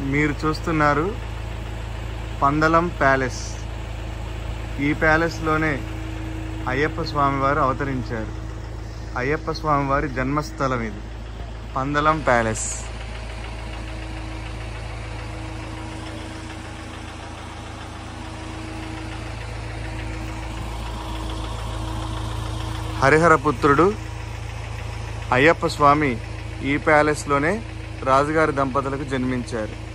మీరు చూస్తున్నారు పందలం ప్యాలెస్. ఈ ప్యాలెస్లోనే అయ్యప్ప స్వామివారు అవతరించారు. అయ్యప్ప స్వామివారి జన్మస్థలం ఇది. పందలం ప్యాలెస్. హరిహరపుత్రుడు అయ్యప్ప స్వామి ఈ ప్యాలెస్లోనే రాజుగారి దంపతులకు జన్మించారు.